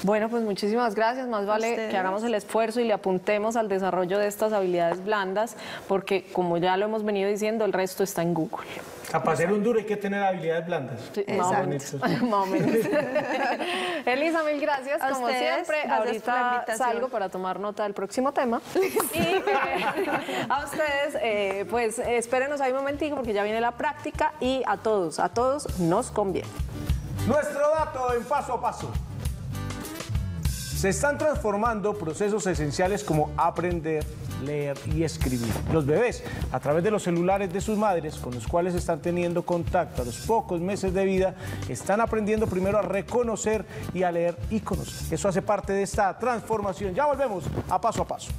Bueno, pues muchísimas gracias. Más vale Ustedes. que hagamos el esfuerzo y le apuntemos al desarrollo de estas habilidades blandas, porque como ya lo hemos venido diciendo, el resto está en Google. Ah, Para ser un duro hay que tener habilidades blandas. Sí, más, o menos. Más o menos. Elisa, mil gracias. A como ustedes, siempre, ahorita invitación. salgo para tomar nota del próximo tema. Y eh, a ustedes, eh, pues espérenos ahí un momentico porque ya viene la práctica y a todos, a todos nos conviene. Nuestro dato en paso a paso. Se están transformando procesos esenciales como aprender, leer y escribir. Los bebés, a través de los celulares de sus madres, con los cuales están teniendo contacto a los pocos meses de vida, están aprendiendo primero a reconocer y a leer iconos. Eso hace parte de esta transformación. Ya volvemos a paso a paso.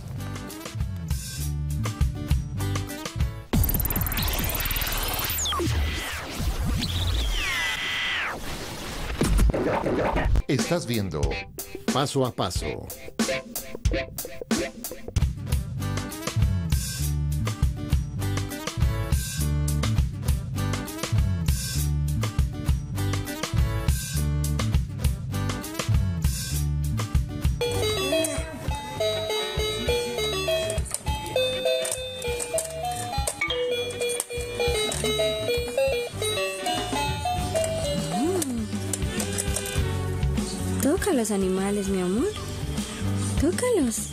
Estás viendo Paso a Paso. Los animales, mi amor. Tócalos.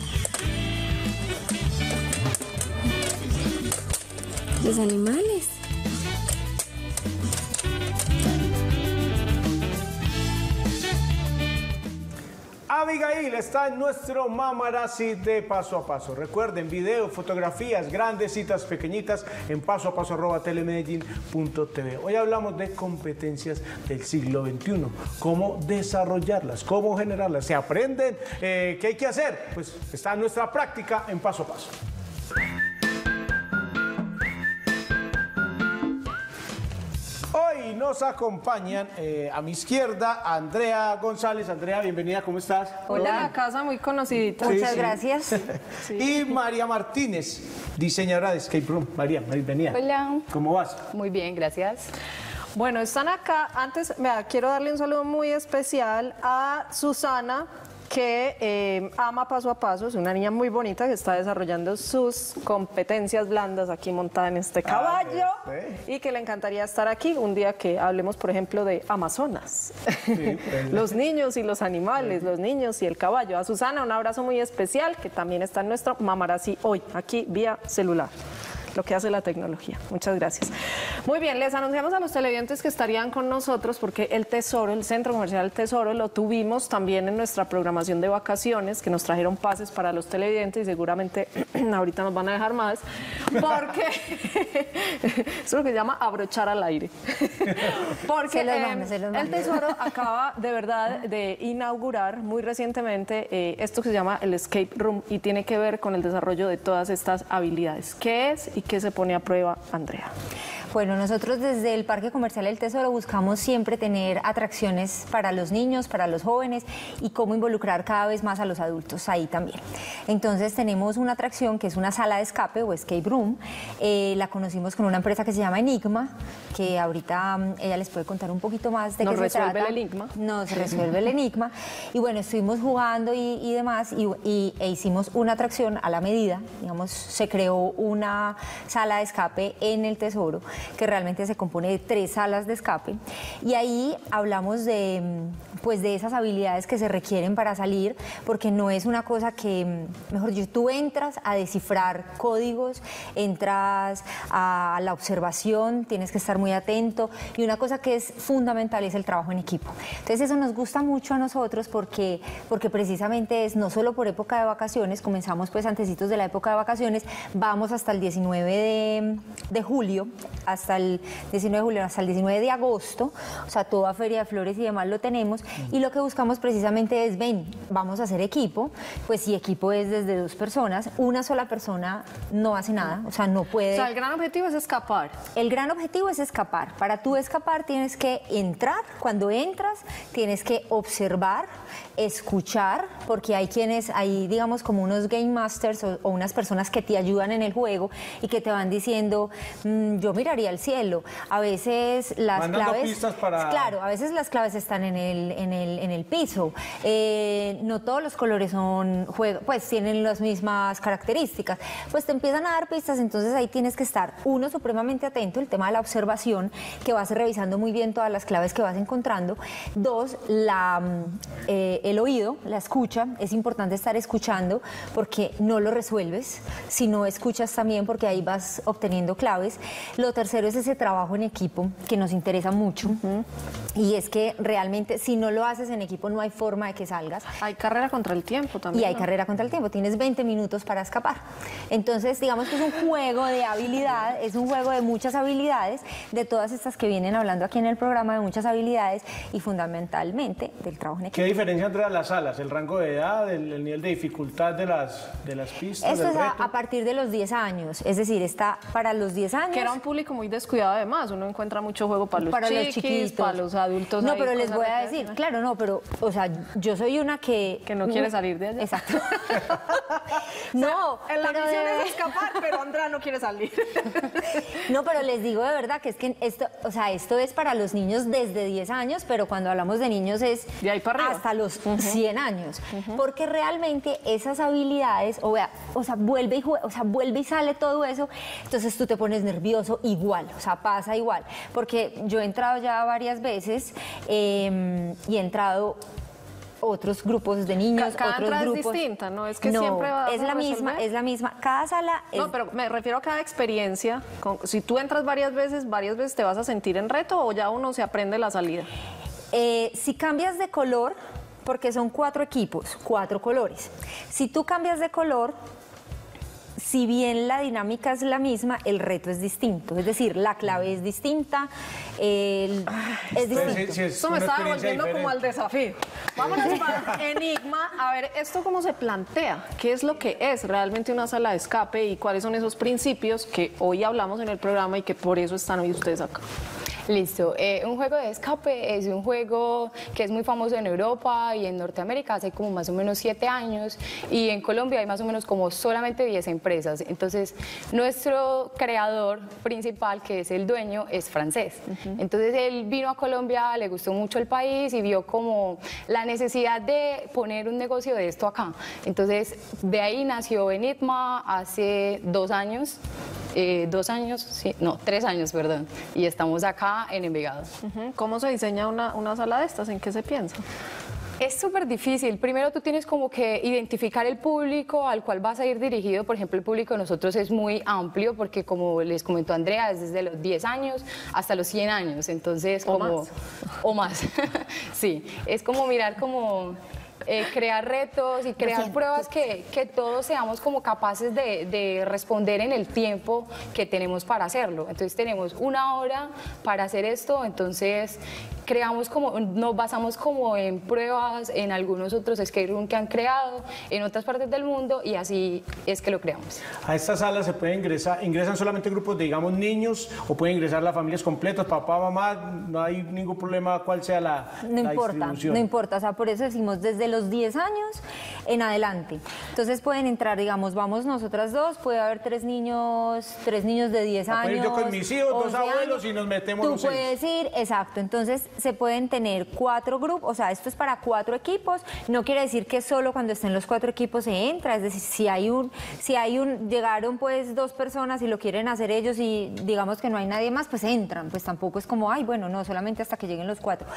Los animales. Abigail está en nuestro Mamarazzi de paso a paso. Recuerden, video, fotografías, grandes citas pequeñitas en paso a paso arroba. Hoy hablamos de competencias del siglo XXI, cómo desarrollarlas, cómo generarlas. ¿Se aprenden? Eh, ¿Qué hay que hacer? Pues está en nuestra práctica en paso a paso. Nos acompañan eh, a mi izquierda Andrea González. Andrea, bienvenida, ¿cómo estás? Hola, la casa muy conocidita. Sí, Muchas sí. gracias. Y María Martínez, diseñadora de Escape Room. María, bienvenida. Hola. ¿Cómo vas? Muy bien, gracias. Bueno, están acá. Antes, quiero darle un saludo muy especial a Susana, que eh, ama paso a paso. Es una niña muy bonita que está desarrollando sus competencias blandas aquí montada en este caballo perfecto. y que le encantaría estar aquí un día que hablemos, por ejemplo, de Amazonas. pues. los niños y los animales, los niños y el caballo. A Susana, un abrazo muy especial que también está en nuestro Mamarazzi hoy, aquí vía celular lo que hace la tecnología. Muchas gracias. Muy bien, les anunciamos a los televidentes que estarían con nosotros porque el Tesoro, el Centro Comercial Tesoro, lo tuvimos también en nuestra programación de vacaciones, que nos trajeron pases para los televidentes y seguramente ahorita nos van a dejar más, porque eso es lo que se llama abrochar al aire. Porque eh, los el. Tesoro acaba de verdad de inaugurar muy recientemente eh, esto que se llama el Escape Room y tiene que ver con el desarrollo de todas estas habilidades. ¿Qué es y qué se pone a prueba, Andrea? Bueno, nosotros desde el Parque Comercial El Tesoro buscamos siempre tener atracciones para los niños, para los jóvenes y cómo involucrar cada vez más a los adultos ahí también. Entonces tenemos una atracción que es una sala de escape o escape room. Eh, la conocimos con una empresa que se llama Enigma, que ahorita mm, ella les puede contar un poquito más de Nos qué se resuelve trata. el enigma. Nos resuelve el enigma. Y bueno, estuvimos jugando y, y demás y, y- e hicimos una atracción a la medida. Digamos, se creó una sala de escape en el Tesoro que realmente se compone de tres salas de escape. Y ahí hablamos de, mm, pues, de esas habilidades que se requieren para salir, porque no es una cosa que, mm, mejor dicho, tú entras a descifrar códigos, entras a la observación, tienes que estar muy atento. Y una cosa que es fundamental es el trabajo en equipo. Entonces eso nos gusta mucho a nosotros porque, porque precisamente es no solo por época de vacaciones, comenzamos pues antecitos de la época de vacaciones, vamos hasta el 19 de, de julio, hasta el 19 de julio, hasta el 19 de agosto, o sea, toda Feria de Flores y demás lo tenemos, y lo que buscamos precisamente es, ven, vamos a hacer equipo, pues si equipo es desde dos personas, una sola persona no hace nada, o sea, no puede... O sea, el gran objetivo es escapar. El gran objetivo es escapar. Para tú escapar tienes que entrar. Cuando entras tienes que observar, escuchar, porque hay quienes, hay digamos como unos game masters o, o unas personas que te ayudan en el juego y que te van diciendo, "Mm, yo miraría el cielo. A veces las Van dando claves... para- Claro, a veces las claves están en el, en el, en el piso. Eh, no todos los colores son juego, pues tienen las mismas características. Pues te empiezan a dar pistas, entonces ahí tienes que estar, uno, supremamente atento, el tema de la observación, que vas revisando muy bien todas las claves que vas encontrando. Dos, la, mm, eh, el oído, la escucha. Es importante estar escuchando porque no lo resuelves, si no escuchas también porque ahí vas obteniendo claves. Lo tercero es ese trabajo en equipo que nos interesa mucho. Y es que realmente si no lo haces en equipo no hay forma de que salgas. Hay carrera contra el tiempo también. Y hay ¿no? carrera contra el tiempo, tienes 20 minutos para escapar. Entonces, digamos que es un juego de habilidad, es un juego de muchas habilidades, de todas estas que vienen hablando aquí en el programa, de muchas habilidades y fundamentalmente del trabajo en equipo. ¿Qué diferencia entre las salas? ¿El rango de edad, el, el nivel de dificultad de las, de las pistas? Esto es a partir de los 10 años, es decir, está para los 10 años. Que era un público muy descuidado además. Uno encuentra mucho juego para los para los chiquis, chiquitos. para los adultos. No, pero les voy a decir, claro, no, pero, o sea, yo soy una que... Que no quiere salir de allá. Exacto. no, En la pero misión es escapar, pero Andrea no quiere salir. No, pero les digo de verdad que es que esto, o sea, esto es para los niños desde 10 años, pero cuando hablamos de niños es De ahí para arriba. hasta los 100 años, porque realmente esas habilidades, o, o sea, vuelve y o sea, vuelve y sale todo eso, entonces tú te pones nervioso igual, o sea, pasa igual, porque yo he entrado ya varias veces eh, y he entrado otros grupos de niños, Ca- cada otros entrada es grupos. distinta, ¿no? Es que No, siempre vas es la misma, es la misma. Cada sala es No, pero me refiero a cada experiencia. Si tú entras varias veces, varias veces te vas a sentir en reto o ya uno se aprende la salida. Eh, si cambias de color, porque son cuatro equipos, cuatro colores. Si tú cambias de color, si bien la dinámica es la misma, el reto es distinto. Es decir, la clave es distinta, el- es Entonces, distinto. sí, sí, es Eso me experiencia volviendo como al desafío. Vámonos para Enigma. A ver, ¿esto cómo se plantea? ¿Qué es lo que es realmente una sala de escape y cuáles son esos principios que hoy hablamos en el programa y que por eso están hoy ustedes acá? Listo. Eh, un juego de escape es un juego que es muy famoso en Europa y en Norteamérica hace como más o menos siete años y en Colombia hay más o menos como solamente 10 empresas. Entonces, nuestro creador principal, que es el dueño, es francés. Entonces, él vino a Colombia, le gustó mucho el país y vio como la necesidad de poner un negocio de esto acá. Entonces, de ahí nació Enigma hace dos años. eh, dos años, sí, no, tres años, perdón, y estamos acá en Envigado. ¿Cómo se diseña una, una sala de estas? ¿En qué se piensa? Es súper difícil. Primero tú tienes como que identificar el público al cual vas a ir dirigido. Por ejemplo, el público de nosotros es muy amplio porque como les comentó Andrea, es desde los 10 años hasta los 100 años. Entonces, O como... más. O más. sí, es como mirar como... eh, crear retos y crear pruebas que, que todos seamos como capaces de, de responder en el tiempo que tenemos para hacerlo. Entonces tenemos una hora para hacer esto, entonces creamos como, nos basamos como en pruebas en algunos otros escape room que han creado en otras partes del mundo y así es que lo creamos. A esta sala se puede ingresar, ingresan solamente grupos de, digamos, niños o pueden ingresar las familias completas, papá, mamá, no hay ningún problema cuál sea la, No la importa, distribución. no importa, o sea, por eso decimos desde los los 10 años en adelante. Entonces pueden entrar, digamos, vamos nosotras dos, puede haber tres niños, tres niños de 10 Ah, pues años. yo con mis hijos, dos 11 abuelos años. y nos metemos Tú los seis. puedes ir, exacto. Entonces se pueden tener cuatro grupos, o sea, esto es para cuatro equipos. No quiere decir que solo cuando estén los cuatro equipos se entra, es decir, si hay un, si hay un, llegaron pues dos personas y lo quieren hacer ellos y digamos que no hay nadie más, pues entran. Pues tampoco es como, ay, bueno, no, solamente hasta que lleguen los cuatro.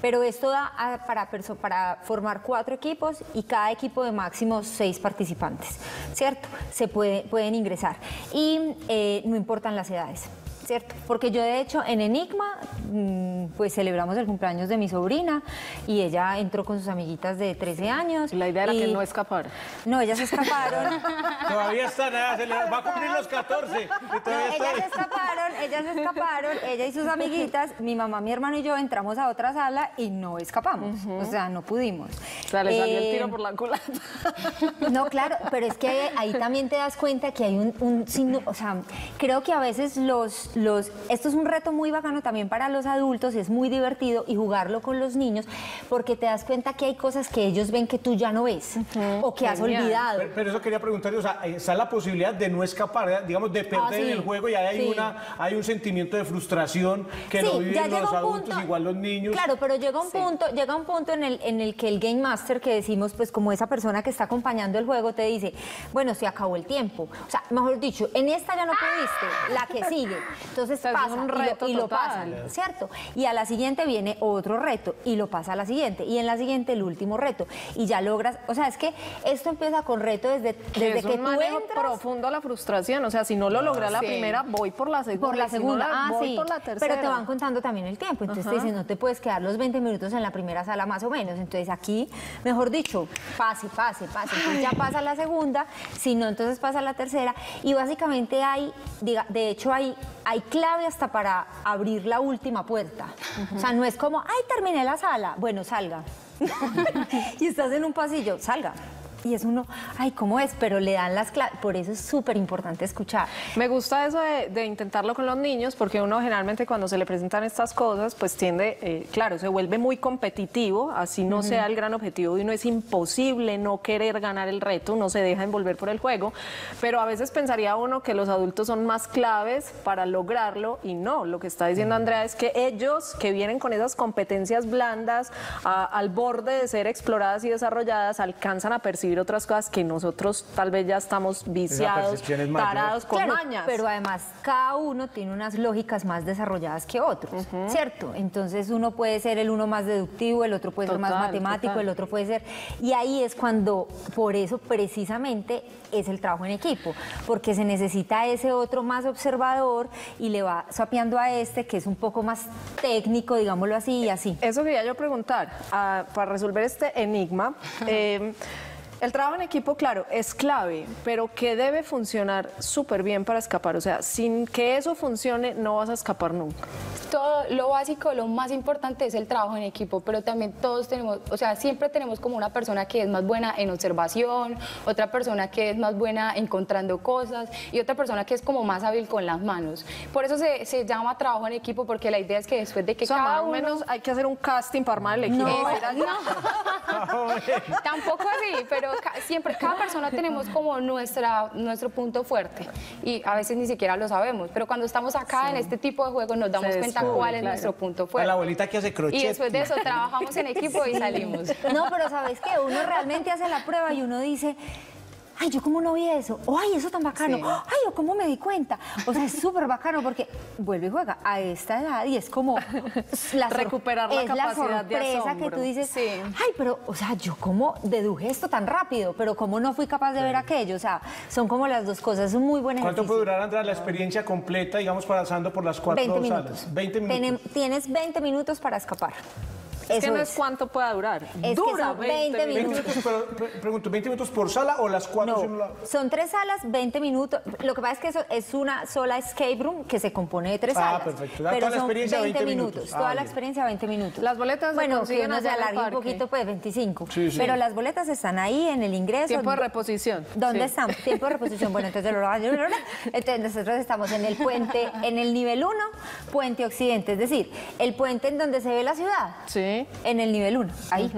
Pero esto da a- para, perso- para formar cuatro equipos y cada equipo de máximo seis participantes, ¿cierto? Se puede, pueden ingresar. Y eh, no importan las edades. ¿Cierto? Porque yo de hecho en Enigma mm, pues celebramos el cumpleaños de mi sobrina y ella entró con sus amiguitas de 13 años. La idea era que no escapara. No, ellas se escaparon. Todavía está nada, se le va a cumplir los 14. y No, todavía está ellas se escaparon, ellas se escaparon, ella y sus amiguitas, mi mamá, mi hermano y yo entramos a otra sala y no escapamos, o sea, no pudimos. O sea, le salió el Eh, tiro por la culata. No, claro, pero es que ahí también te das cuenta que hay un, un signo- o sea, creo que a veces los, los, esto es un reto muy bacano también para los adultos, y es muy divertido y jugarlo con los niños, porque te das cuenta que hay cosas que ellos ven que tú ya no ves, o que has olvidado. Pero, pero eso quería preguntarle, o sea, está la posibilidad de no escapar, digamos, de perder Ah, sí, en el juego y ahí hay, sí. una, hay un sentimiento de frustración que lo Sí, viven ya los llega adultos, punto- igual los niños. Claro, pero llega un punto, llega un punto en el, en el que el Game Master que decimos, pues como esa persona que está acompañando el juego te dice, bueno, se acabó el tiempo. O sea, mejor dicho, en esta ya no pudiste, la que sigue. Entonces sea, pasa un y lo- reto y, lo, total. pasan, ¿cierto? Y a la siguiente viene otro reto y lo pasa a la siguiente. Y en la siguiente el último reto. Y ya logras, o sea, es que esto empieza con reto desde, Que desde es que un tú entras. profundo a la frustración. O sea, si no lo logré a la Sí. primera, voy por la segunda. Por la y si no segunda, la- ah, voy sí. por la tercera. Pero te van contando también el tiempo. Entonces te Ajá. dicen, no te puedes quedar los 20 minutos en la primera sala más o menos. Entonces aquí, mejor dicho, pase, pase, pase. Entonces ya pasa la segunda, si no, entonces pasa la tercera. Y básicamente hay, diga, de hecho hay, hay clave hasta para abrir la última puerta. O sea, no es como, ay, terminé la sala. Bueno, salga. y estás en un pasillo, salga. Y es uno, ay, ¿cómo es? Pero le dan las claves. Por eso es súper importante escuchar. Me gusta eso de, de intentarlo con los niños, porque uno generalmente cuando se le presentan estas cosas, pues tiende, eh, claro, se vuelve muy competitivo, así no sea el gran objetivo de uno, es imposible no querer ganar el reto, uno se deja envolver por el juego, pero a veces pensaría uno que los adultos son más claves para lograrlo y no, lo que está diciendo Andrea es que ellos que vienen con esas competencias blandas a- al borde de ser exploradas y desarrolladas, alcanzan a percibir otras cosas que nosotros tal vez ya estamos viciados, es tarados con Claro, mañas. Pero además cada uno tiene unas lógicas más desarrolladas que otros, ¿cierto? Entonces uno puede ser el uno más deductivo, el otro puede ser más matemático, total. el otro puede ser... Y ahí es cuando, por eso precisamente es el trabajo en equipo, porque se necesita ese otro más observador y le va sapeando a este que es un poco más técnico, digámoslo así, y así. Eso quería yo preguntar, ah, para resolver este enigma. eh, el trabajo en equipo, claro, es clave, pero que debe funcionar súper bien para escapar. O sea, sin que eso funcione, no vas a escapar nunca. todo lo básico, lo más importante es el trabajo en equipo, pero también todos tenemos, o sea, siempre tenemos como una persona que es más buena en observación, otra persona que es más buena encontrando cosas y otra persona que es como más hábil con las manos. Por eso se, se llama trabajo en equipo, porque la idea es que después de que O sea, cada más o uno... menos hay que hacer un casting para armar el equipo. No, Era- no. Tampoco así, pero ca- siempre, cada persona tenemos como nuestra, nuestro punto fuerte y a veces ni siquiera lo sabemos, pero cuando estamos acá en este tipo de juegos nos damos cuenta cuál es claro. nuestro punto A fuerte. la abuelita que hace crochet. Y después de eso trabajamos en equipo y salimos. No, pero ¿sabes qué? Uno realmente hace la prueba y uno dice, ay, yo cómo no vi eso, o ay, eso tan bacano, Sí. ay, o cómo me di cuenta. O sea, es súper bacano porque vuelve y juega a esta edad y es como la Recuperar la es capacidad de sorpresa que asombro. tú dices, Sí. ay, pero, o sea, yo cómo deduje esto tan rápido, pero cómo no fui capaz de ver aquello. O sea, son como las dos cosas, es un muy buen ¿Cuánto puede durar, Andrea, la experiencia completa, digamos, pasando por las cuatro 20 salas? minutos. 20 minutos. Tienes 20 minutos para escapar. Es que no es cuánto pueda durar. que Dura son 20 20 minutos, pero pre- pregunto, ¿20 minutos por sala o las cuatro? No, si uno la- son tres salas, 20 minutos. Lo que pasa es que eso es una sola escape room que se compone de tres Ah, salas. perfecto. Da Pero toda la son experiencia 20 minutos. Ah, Toda la bien. experiencia 20 minutos. Las boletas Bueno, que uno se alargue un poquito, pues 25. Sí, sí. Pero las boletas están ahí en el ingreso. Tiempo de reposición. ¿Dónde Sí. están? Tiempo de reposición. Bueno, entonces, lo- entonces nosotros estamos en el puente, en el nivel 1, puente occidente, es decir, el puente en donde se ve la ciudad. Sí. En el nivel 1, ahí.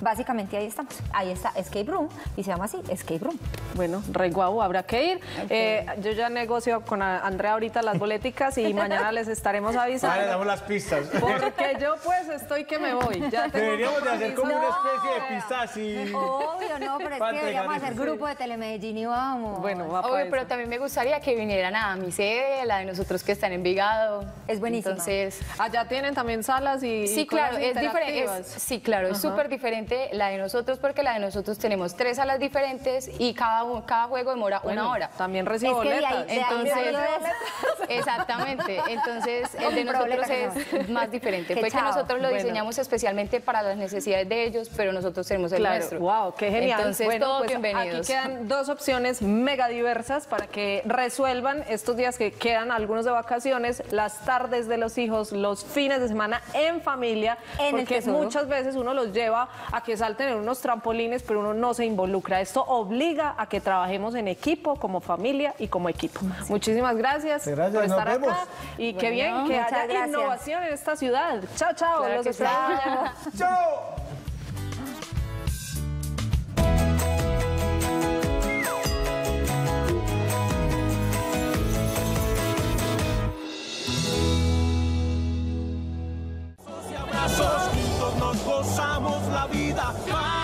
Básicamente ahí estamos. Ahí está Escape Room y se llama así, Escape Room. Bueno, re guau, habrá que ir. Eh, yo ya negocio con Andrea ahorita las boleticas y mañana les estaremos Ahora le avisando. damos las pistas. Porque yo pues estoy que me voy. Ya Deberíamos de hacer como una especie de pista así. Obvio, no, pero es que deberíamos hacer grupo de Telemedellín y vamos. Bueno, va Obvio, pero también me gustaría que vinieran a mi sede, la de nosotros que está en Envigado. Es buenísima. Entonces, Allá tienen también salas y Sí, claro, es diferente. sí, claro, es súper diferente la de nosotros porque la de nosotros tenemos tres salas diferentes y cada, cada juego demora Bueno, una hora. También recibo Es que de boletas. ahí- de ahí Entonces, exactamente. Entonces, el de nosotros es más diferente. Qué Fue que nosotros lo Bueno. diseñamos especialmente para las necesidades de ellos, pero nosotros tenemos el Claro, nuestro. wow, qué genial. Entonces, Bueno, todos pues, bienvenidos. Aquí quedan dos opciones mega diversas para que resuelvan estos días que quedan algunos de vacaciones, las tardes de los hijos, los fines de semana en familia, En porque muchas veces uno los lleva a que salten en unos trampolines, pero uno no se involucra. Esto obliga a que trabajemos en equipo, como familia y como equipo. Muchísimas gracias, Gracias, por estar vemos. acá y qué bien que haya gracias. innovación en esta ciudad. Chao, chao, Claro los esperamos. ¡Chao! Gozamos la vida.